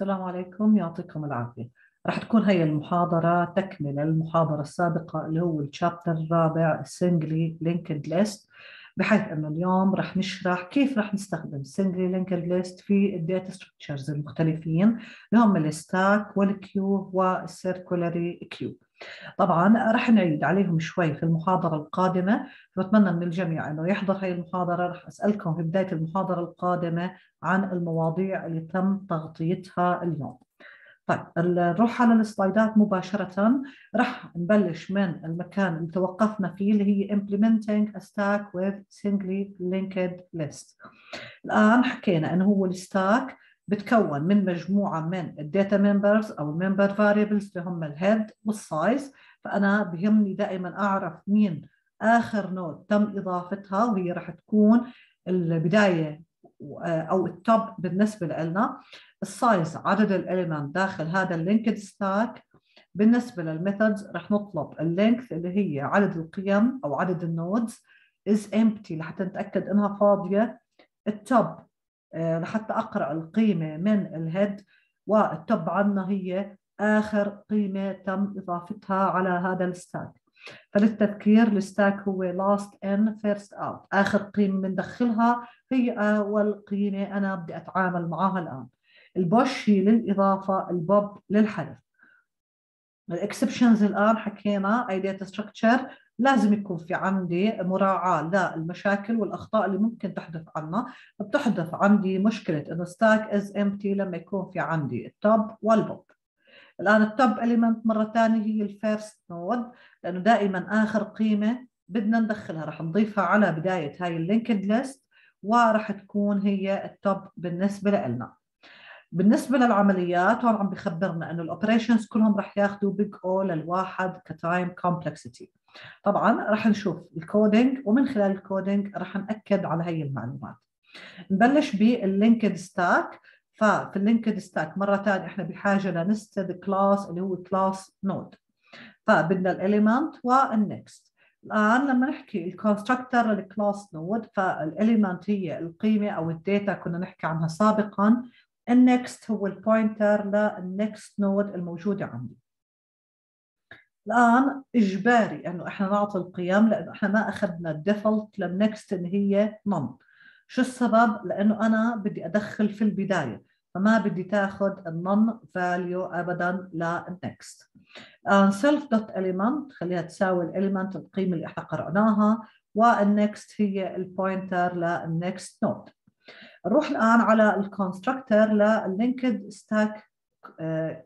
السلام عليكم يعطيكم العافية. راح تكون هي المحاضرة تكملة المحاضرة السابقة اللي هو ال chapter الرابع singly linked list بحيث إنه اليوم راح نشرح كيف راح نستخدم singly linked list في ال data structures المختلفين اللي هم ال stack وال queue وال circular queue طبعا راح نعيد عليهم شوي في المحاضرة القادمة بتمنى من الجميع إنه يحضر هي المحاضرة. راح أسألكم في بداية المحاضرة القادمة عن المواضيع اللي تم تغطيتها اليوم. طيب نروح على السلايدات مباشرة. راح نبلش من المكان اللي توقفنا فيه اللي هي implementing a stack with singly linked list. الآن حكينا أنه هو ال stack بتكون من مجموعة من ال data members أو ال member variables اللي هم ال head وال size فأنا بهمني دائما أعرف مين آخر node تم إضافتها وهي راح تكون البداية أو ال top بالنسبة لنا ال size عدد ال element داخل هذا ال linked stack بالنسبة لل methods رح نطلب ال length اللي هي عدد القيم أو عدد ال nodes is empty لحتى نتأكد إنها فاضية. ال top لحتى أقرأ القيمة من ال head وال top عنا هي آخر قيمة تم إضافتها على هذا ال stack. فللتذكير ال stack هو last in first out. آخر قيمة بندخلها هي أول قيمة أنا بدي أتعامل معها الآن. ال push هي للإضافة البوب للحذف. ال exceptions الآن حكينا أي data structure لازم يكون في عندي مراعاة للمشاكل والأخطاء اللي ممكن تحدث عنا بتحدث عندي مشكلة إنه stack is empty لما يكون في عندي ال top وال pop. الآن ال top element مرة ثانية هي ال first node لأنه دائما آخر قيمة بدنا ندخلها. رح نضيفها على بداية هاي ال linked list وراح تكون هي ال top بالنسبة لنا بالنسبة للعمليات هون عم بخبرنا إنه ال operations كلهم رح ياخذوا big O للواحد ك time complexity طبعا رح نشوف ال coding ومن خلال ال coding رح نأكد على هي المعلومات. نبلش بال linked stack. ففي ال linked stack مرة ثانية إحنا بحاجة ل nested class اللي هو class node فبدنا ال element وال next الآن لما نحكي ال constructor لل class node فال element هي القيمة أو ال data كنا نحكي عنها سابقا. ال next هو ال pointer لل next node الموجودة عندي. الآن إجباري أنه إحنا نعطي القيم لأنه إحنا ما أخذنا ال default لل next إن هي None شو السبب؟ لأنه أنا بدي أدخل في البداية فما بدي تاخذ ال None value أبدا لل next الآن self dot element خليها تساوي ال element القيمة اللي إحنا قرأناها وال next هي ال pointer لل next node نروح الآن على ال constructor لل linked stack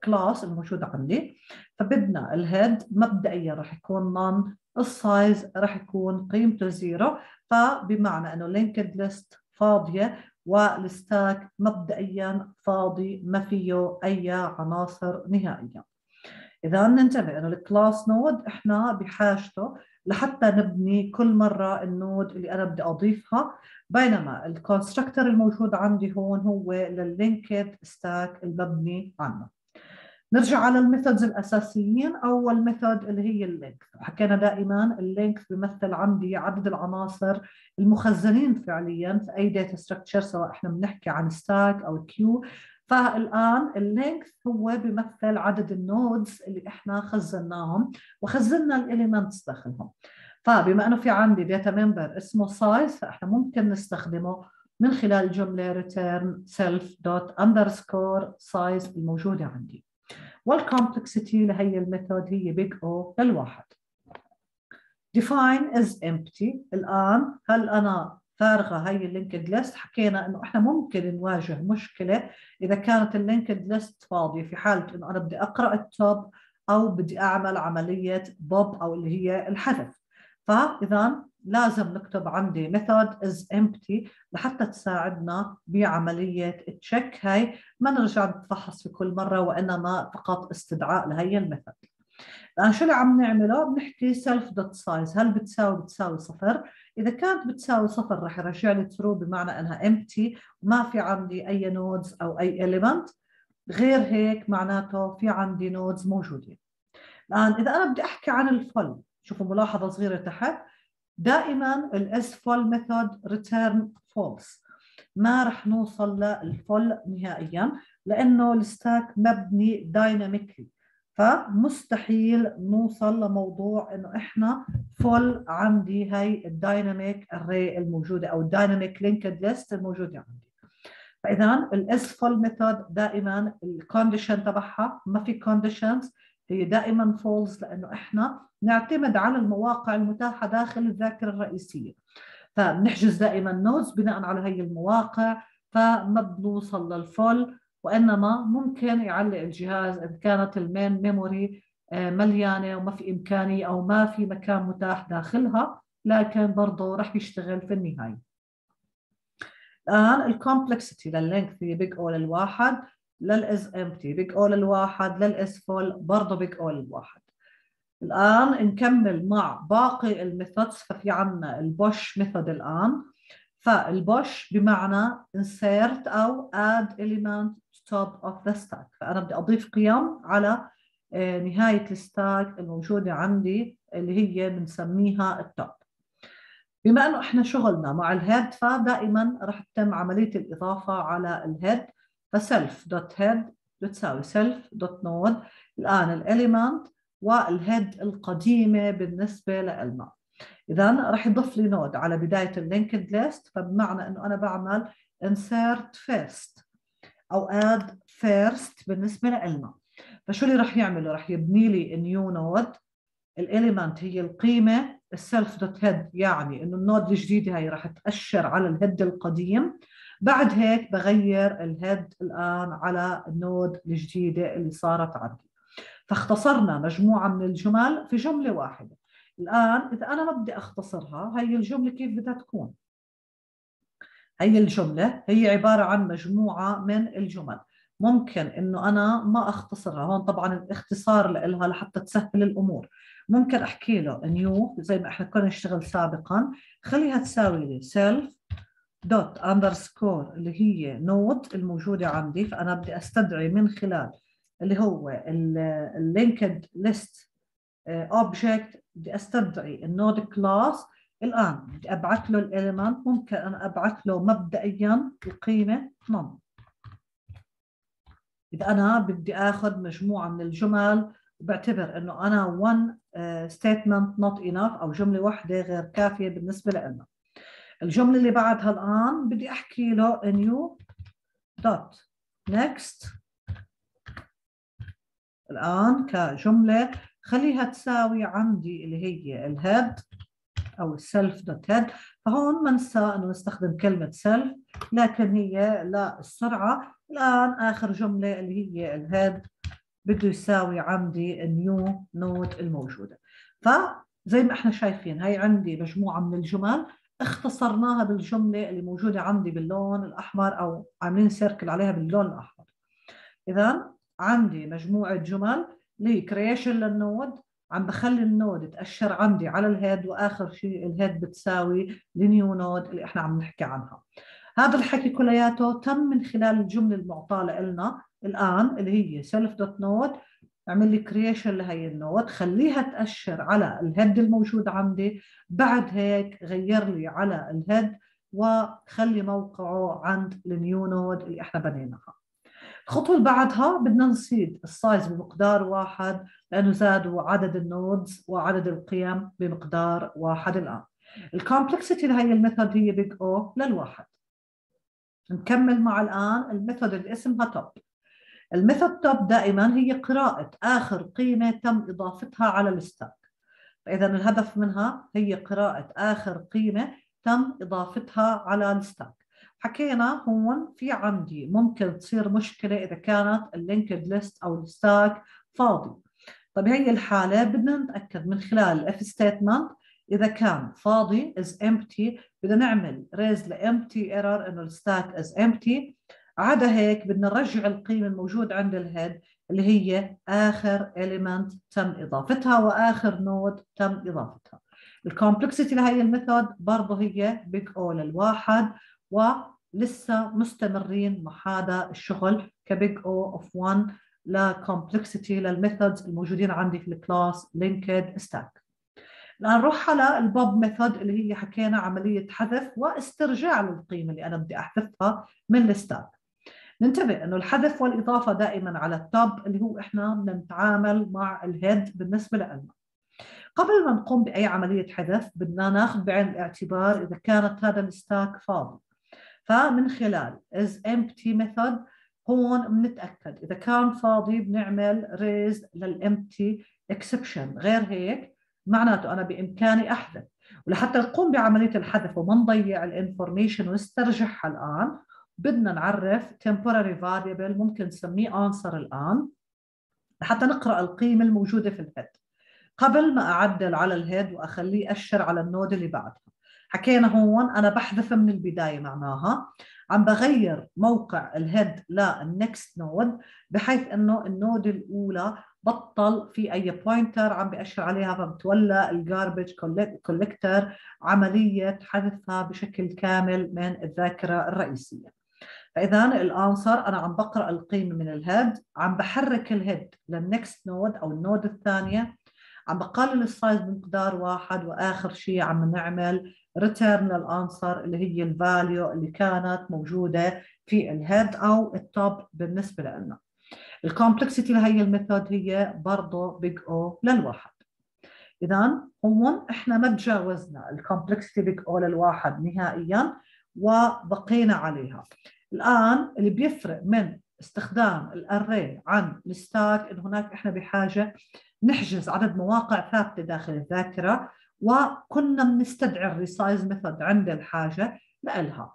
class الموجود عندي. فبدنا ال head مبدئيا راح يكون None ال size راح يكون قيمته zero فبمعنى إنه linked list فاضية وال stack مبدئيا فاضي ما فيه أي عناصر نهائيا. اذا ننتبه إنه ال class node إحنا بحاجته لحتى نبني كل مرة ال node اللي أنا بدي أضيفها. بينما ال constructor الموجود عندي هون هو لل linked stack المبني عنه. نرجع على ال methods الأساسيين. أول method اللي هي ال length حكينا دائما ال length بيمثل عندي عدد العناصر المخزنين فعليا في أي data structure سواء إحنا بنحكي عن stack أو queue فالآن ال length هو بيمثل عدد ال nodes اللي إحنا خزناهم وخزنا ال elements داخلهم. فبما إنه في عندي data member اسمه size فإحنا ممكن نستخدمه من خلال جملة return self dot underscore size الموجودة عندي. وال complexity لهي ال method هي big O للواحد. Define is empty. الآن هل أنا فارغة هي ال linked list حكينا إنه إحنا ممكن نواجه مشكلة إذا كانت ال linked list فاضية في حالة إنه أنا بدي أقرأ ال top أو بدي أعمل عملية بوب أو اللي هي الحذف. فإذا لازم نكتب عندي method is empty لحتى تساعدنا بعملية check هاي ما نرجع نتفحص في كل مرة وإنما فقط استدعاء لهي ال method. الآن شو اللي عم نعمله؟ بنحكي self dot size. هل بتساوي؟ بتساوي صفر. إذا كانت بتساوي صفر رح يرجع لي true بمعنى إنها empty وما في عندي أي nodes أو أي element. غير هيك معناته في عندي nodes موجودين. الآن إذا أنا بدي أحكي عن ال full شوفوا ملاحظة صغيرة تحت. دائما ال is full method return false ما رح نوصل لل full نهائيا لأنه ال stack مبني dynamically فمستحيل نوصل لموضوع إنه إحنا full عندي هاي ال dynamic array الموجودة أو ال dynamic linked list الموجودة عندي. فاذا ال is full method دائما ال condition تبعها ما في conditions هي دائما false لأنه إحنا نعتمد على المواقع المتاحة داخل الذاكرة الرئيسية. فبنحجز دائما nodes بناء على هي المواقع فما بنوصل لل full وإنما ممكن يعلق الجهاز إذا كانت ال main memory آه، مليانة وما في إمكانية أو ما في مكان متاح داخلها لكن برضه رح يشتغل في النهاية. الآن ال complexity لل len في big O للواحد لل is empty big O للواحد لل is full برضه big O للواحد. الآن نكمل مع باقي ال methods ففي عندنا ال push method الآن فال push بمعنى insert أو add element top of the stack. فأنا بدي أضيف قيم على آه، نهاية ال stack الموجودة عندي اللي هي بنسميها ال top بما إنه إحنا شغلنا مع ال head فدائما راح تتم عملية الإضافة على ال head ف self dot head بتساوي self dot node الآن ال element وال head القديمة بالنسبة لنا اذا راح يضيف لي node على بداية ال linked list فبمعنى إنه أنا بعمل insert first. أو add first بالنسبة لنا فشو اللي راح يعمله راح يبني لي new node ال element هي القيمة ال self dot head يعني إنه ال node الجديدة هي راح تأشر على ال head القديم. بعد هيك بغير ال head الآن على ال node الجديدة اللي صارت عندي. فاختصرنا مجموعة من الجمل في جملة واحدة. الآن إذا أنا ما بدي أختصرها هي الجملة كيف بدها تكون؟ هي الجملة هي عبارة عن مجموعة من الجمل. ممكن إنه أنا ما أختصرها هون طبعا الاختصار لها لحتى تسهل الأمور. ممكن أحكي له new زي ما إحنا كنا نشتغل سابقا. خليها تساوي لي self dot underscore اللي هي node الموجودة عندي فأنا بدي أستدعي من خلال اللي هو ال linked list object بدي أستدعي ال node class الآن بدي أبعث له ال element ممكن أنا أبعث له مبدئيا القيمة None إذا أنا بدي آخذ مجموعة من الجمل وبعتبر إنه أنا one uh, statement not enough أو جملة واحدة غير كافية بالنسبة لنا الجملة اللي بعدها الآن بدي أحكي له new dot. Next. الآن كجملة خليها تساوي عندي اللي هي ال head أو ال self dot head فهون ما ننسى إنه نستخدم كلمة self لكن هي للسرعه الآن آخر جملة اللي هي ال head بده يساوي عندي ال new node الموجودة. فزي ما إحنا شايفين هي عندي مجموعة من الجمل اختصرناها بالجملة اللي موجودة عندي باللون الأحمر أو عاملين circle عليها باللون الأحمر. اذا عندي مجموعة جمل ل creation لل node عم بخلي ال node تأشر عندي على ال head وآخر شيء ال head بتساوي ال new node اللي إحنا عم نحكي عنها. هذا الحكي كلياته تم من خلال الجملة المعطاة لنا الآن اللي هي self dot node اعمل لي creation لهي ال node خليها تأشر على ال head الموجود عندي. بعد هيك غير لي على ال head وخلي موقعه عند ال new node اللي إحنا بنيناها. الخطوة اللي بعدها بدنا نزيد ال size بمقدار واحد لأنه زادوا عدد ال nodes وعدد القيم بمقدار واحد الآن. ال complexity لهي ال method هي big O للواحد. نكمل مع الآن ال method اللي اسمها top ال method top دائما هي قراءة آخر قيمة تم إضافتها على ال stack. فإذا الهدف منها هي قراءة آخر قيمة تم إضافتها على ال stack. حكينا هون في عندي ممكن تصير مشكلة إذا كانت ال linked list أو ال stack فاضي. طيب هي الحالة بدنا نتأكد من خلال ال if statement إذا كان فاضي is empty بدنا نعمل raise ل empty error إنه ال stack is empty. عدا هيك بدنا نرجع القيمة الموجودة عند ال head اللي هي آخر element تم إضافتها وآخر node تم إضافتها. ال complexity لهي ال method برضه هي big O للواحد و لسه مستمرين مع هذا الشغل ك big O of 1 ل complexity لل methods الموجودين عندي في ال class linked stack. الآن نروح على ال pop method اللي هي حكينا عملية حذف واسترجاع للقيمة اللي أنا بدي أحذفها من ال stack. ننتبه إنه الحذف والإضافة دائما على ال top اللي هو إحنا بدنا نتعامل مع ال head بالنسبة لنا. قبل ما نقوم بأي عملية حذف بدنا ناخذ بعين الاعتبار إذا كانت هذا ال stack فاضي. فمن خلال is empty method هون بنتاكد إذا كان فاضي بنعمل raise لل empty exception. غير هيك معناته أنا بإمكاني أحذف. ولحتى نقوم بعملية الحذف وما نضيع ال information ونسترجعها الآن بدنا نعرف temporary variable ممكن نسميه answer الآن. لحتى نقرأ القيمة الموجودة في ال head قبل ما أعدل على ال head وأخليه أشر على ال node اللي بعدها. حكينا هون أنا بحذف من البداية معناها. عم بغير موقع ال head لل next node بحيث إنه ال node الأولى بطل في أي pointer عم بأشر عليها فبتولى ال garbage collector عملية حذفها بشكل كامل من الذاكرة الرئيسية. فاذا ال answer أنا عم بقرأ القيمة من الهيد عم بحرك الهيد للنكست نود أو النود الثانية. عم بقلل ال size بمقدار واحد وآخر شيء عم نعمل return لل answer اللي هي ال value اللي كانت موجودة في ال head أو ال top بالنسبة لنا. ال complexity لهي ال method هي برضه big O للواحد. اذا هون إحنا ما تجاوزنا ال complexity big O للواحد نهائيا وبقينا عليها. الآن اللي بيفرق من استخدام ال array عن ال stack انه هناك إحنا بحاجة نحجز عدد مواقع ثابتة داخل الذاكرة وكنا بنستدعي ال resize method عند الحاجة لها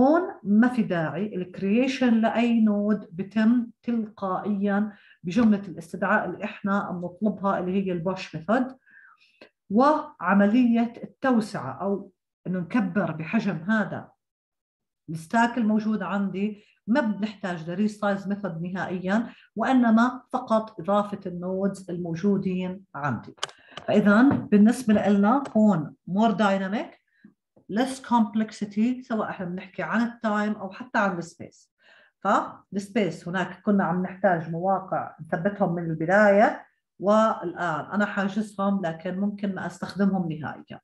هون ما في داعي ال creation لأي node بتم تلقائيا بجملة الاستدعاء اللي إحنا بنطلبها اللي هي ال push method وعملية التوسعة أو إنه نكبر بحجم هذا. ال stack الموجود عندي ما بنحتاج ل resize method نهائيا وإنما فقط إضافة ال nodes الموجودين عندي. فاذا بالنسبة لنا هون more dynamic less complexity سواء إحنا بنحكي عن ال time أو حتى عن ال space فال space هناك كنا عم نحتاج مواقع نثبتهم من البداية والآن. أنا حاجزهم لكن ممكن ما أستخدمهم نهائيا.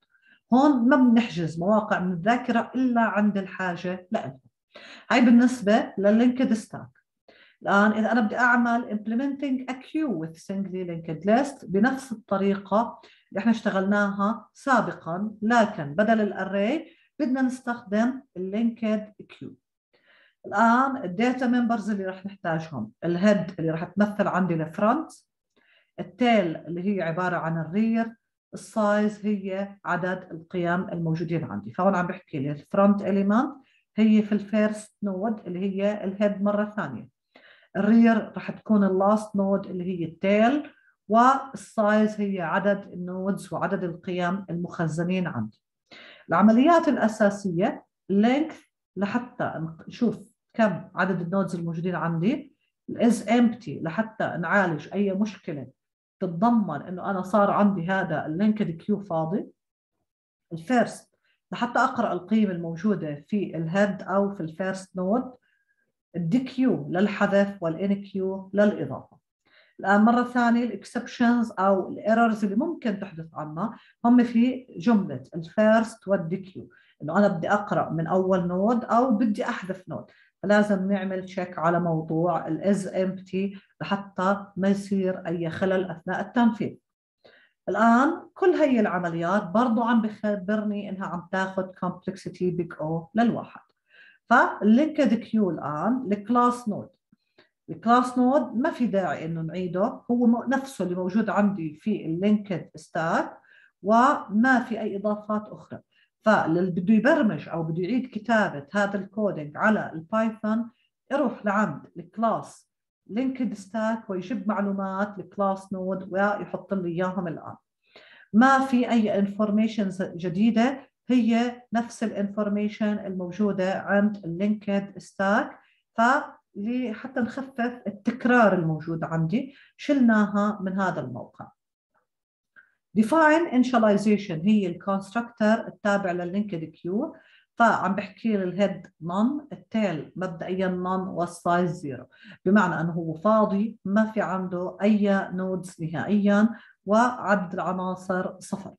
هون ما بنحجز مواقع من الذاكرة إلا عند الحاجة لها هاي بالنسبة لل linked stack. الآن إذا أنا بدي أعمل implementing a queue with singly linked list بنفس الطريقة اللي إحنا اشتغلناها سابقا لكن بدل ال array بدنا نستخدم ال linked queue الآن ال data members اللي راح نحتاجهم ال head اللي راح تمثل عندي ال front ال tail اللي هي عبارة عن ال rear ال size هي عدد القيم الموجودين عندي. فهون عم بحكي لي ال front element هي في ال first node اللي هي ال head مرة ثانية. ال rear راح تكون ال last node اللي هي ال tail وال size هي عدد ال nodes وعدد القيم المخزنين عندي. العمليات الأساسية length لحتى نشوف كم عدد ال nodes الموجودين عندي. ال is empty لحتى نعالج أي مشكلة تتضمن إنه أنا صار عندي هذا ال linked queue فاضي. ال first لحتى أقرأ القيمة الموجودة في ال head أو في ال first node ال dequeue للحذف وال enqueue للإضافة. الآن مرة ثانية ال exceptions أو ال errors اللي ممكن تحدث عنا هم في جملة ال first وال dequeue إنه أنا بدي أقرأ من أول node أو بدي أحذف node فلازم نعمل check على موضوع ال is empty لحتى ما يصير أي خلل أثناء التنفيذ. الآن كل هي العمليات برضو عم بخبرني إنها عم تاخذ complexity big O للواحد. فال linked queue الآن ال class node ال class node ما في داعي إنه نعيده هو نفسه اللي موجود عندي في ال linked stack وما في أي إضافات أخرى. فاللي بده يبرمج أو بده يعيد كتابة هذا ال coding على البايثون يروح لعند ال class linked stack ويجيب معلومات ال class node ويحط لي إياهم الآن. ما في أي information جديدة هي نفس ال information الموجودة عند ال linked stack. ف حتى نخفف التكرار الموجود عندي شلناها من هذا الموقع. Define initialization هي ال constructor التابع لل linked queue فعم بحكي ال head None ال tail مبدئيا None وال size zero بمعنى إنه هو فاضي ما في عنده أي nodes نهائيا وعدد العناصر صفر.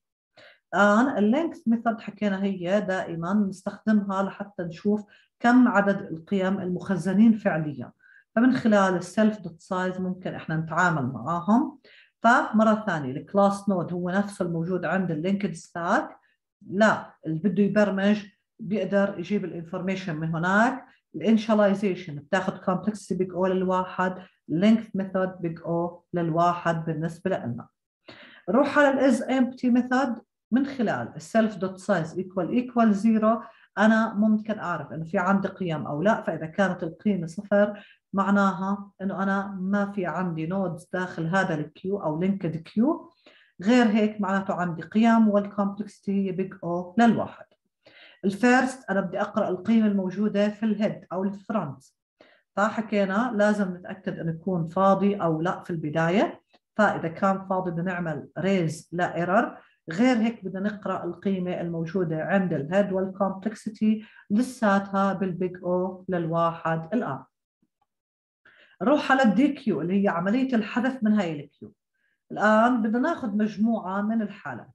الآن ال length method حكينا هي دائما نستخدمها لحتى نشوف كم عدد القيم المخزنين فعليا. فمن خلال ال self dot size ممكن إحنا نتعامل معاهم. فمرة ثانية ال class node هو نفسه الموجود عند ال linked stack لا اللي بده يبرمج بيقدر يجيب ال information من هناك. ال initialization بتاخذ complexity big O للواحد length method big O للواحد بالنسبة لنا. نروح على ال is empty method من خلال ال self dot size equal equal zero أنا ممكن أعرف إنه في عندي قيم أو لا فإذا كانت القيمة صفر معناها إنه أنا ما في عندي nodes داخل هذا ال queue أو linked queue غير هيك معناته عندي قيم وال complexity هي big O للواحد. ال first أنا بدي أقرأ القيمة الموجودة في ال head أو ال front فحكينا لازم نتأكد إنه يكون فاضي أو لا في البداية. فاذا كان فاضي بدنا نعمل raise ل error غير هيك بدنا نقرأ القيمة الموجودة عند ال head وال complexity لساتها بال big O للواحد الان نروح على ال dequeue اللي هي عملية الحذف من هاي ال queue الآن بدنا ناخذ مجموعة من الحالات.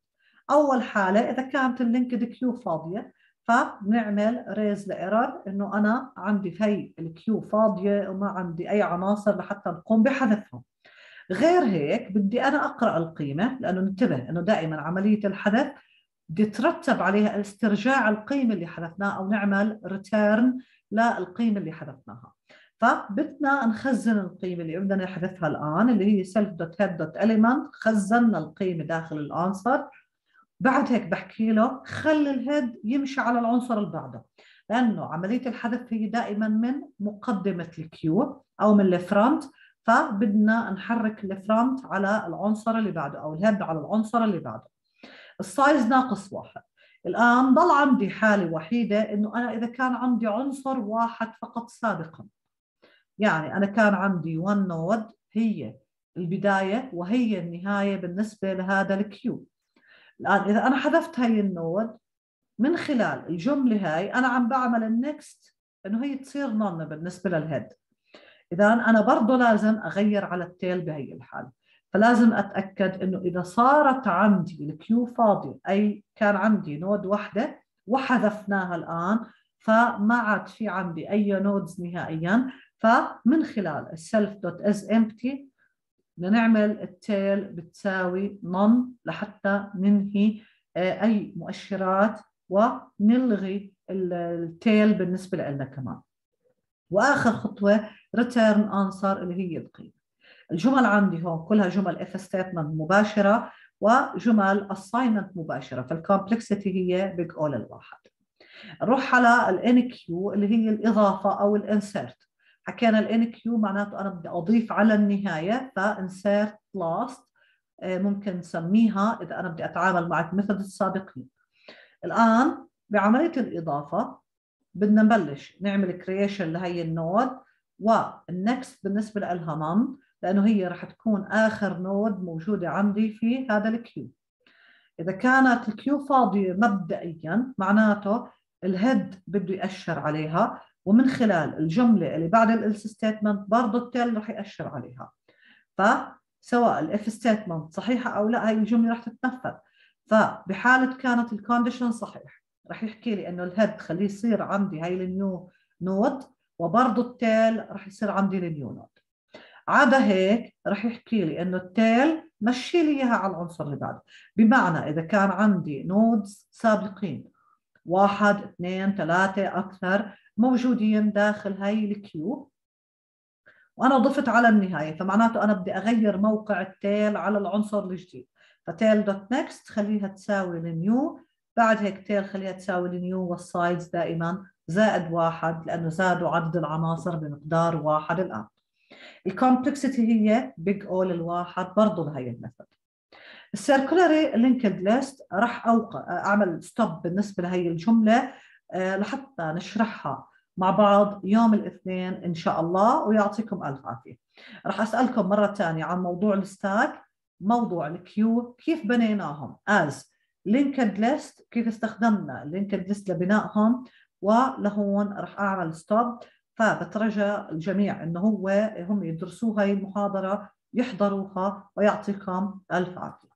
أول حالة إذا كانت ال linked queue فاضية فبنعمل raise ل error إنه أنا عندي هي ال queue فاضيه وما عندي أي عناصر لحتى نقوم بحذفها غير هيك بدي أنا أقرأ القيمة لأنه ننتبه إنه دائما عملية الحذف بدي ترتب عليها استرجاع القيمة اللي حذفناها أو نعمل return للقيمة اللي حذفناها. فبدنا نخزن القيمة اللي بدنا نحذفها الآن اللي هي self dot head dot element خزنا القيمة داخل ال answer بعد هيك بحكي له خلي ال head يمشي على العنصر اللي بعده لأنه عمليه الحذف هي دائما من مقدمه ال queue أو من ال front فبدنا نحرك ال front على العنصر اللي بعده أو ال head على العنصر اللي بعده. ال size ناقص واحد. الآن ضل عندي حالة وحيدة إنه أنا إذا كان عندي عنصر واحد فقط سابقا. يعني أنا كان عندي 1 node هي البداية وهي النهاية بالنسبة لهذا ال queue. الآن إذا أنا حذفت هاي ال node من خلال الجملة هاي أنا عم بعمل ال next إنه هي تصير None بالنسبة لل head إذا أنا برضه لازم أغير على ال tail بهي الحالة فلازم أتأكد إنه إذا صارت عندي ال queue فاضي أي كان عندي node واحدة وحذفناها الآن فما عاد في عندي أي nodes نهائيا فمن خلال ال self dot بدنا نعمل ال tail بتساوي None لحتى ننهي آه، أي مؤشرات ونلغي ال tail بالنسبة لنا كمان. وآخر خطوة return answer اللي هي القيمة. الجمل عندي هون كلها جمل if statement مباشرة وجمل assignment مباشرة فال complexity هي big O لل واحد نروح على ال enqueue اللي هي الإضافة أو ال insert حكينا ال enqueue معناته أنا بدي أضيف على النهاية ف insert last آه، ممكن نسميها إذا أنا بدي أتعامل مع مثل السابقين. الآن بعملية الإضافة بدنا نبلش نعمل creation لهي ال node وال next بالنسبة لها None لأنه هي رح تكون آخر node موجودة عندي في هذا ال queue إذا كانت ال queue فاضية مبدئيا معناته ال head بده يأشر عليها. ومن خلال الجملة اللي بعد ال else statement برضه ال tail رح يأشر عليها. فسواء ال if statement صحيحة أو لا هاي الجملة رح تتنفذ. فبحاله كانت ال condition صحيح رح يحكي لي إنه ال head خليه يصير عندي هاي ال new node وبرضه ال tail رح يصير عندي ال new node عدا هيك رح يحكي لي إنه ال tail مشي لي إياها على العنصر اللي بعده. بمعنى إذا كان عندي nodes سابقين واحد اثنين ثلاثة أكثر موجودين داخل هاي ال queue وأنا ضفت على النهاية فمعناته أنا بدي أغير موقع ال tail على العنصر الجديد. ف tail dot next خليها تساوي ال new بعد هيك tail خليها تساوي ال new وال size دائما زائد واحد لأنه زادوا عدد العناصر بمقدار واحد الآن. ال complexity هي big O لل واحد برضه لهي ال method. ال circularly linked list راح أوقع أعمل stop بالنسبة لهي الجملة آه، لحتى نشرحها. مع بعض يوم الاثنين إن شاء الله ويعطيكم ألف عافية. راح أسألكم مرة ثانية عن موضوع ال stack موضوع ال queue كيف بنيناهم؟ As linked list كيف استخدمنا linked list لبنائهم؟ ولهون راح أعمل stop فبترجى الجميع إنه هو هم يدرسوا هاي المحاضرة يحضروها ويعطيكم ألف عافية.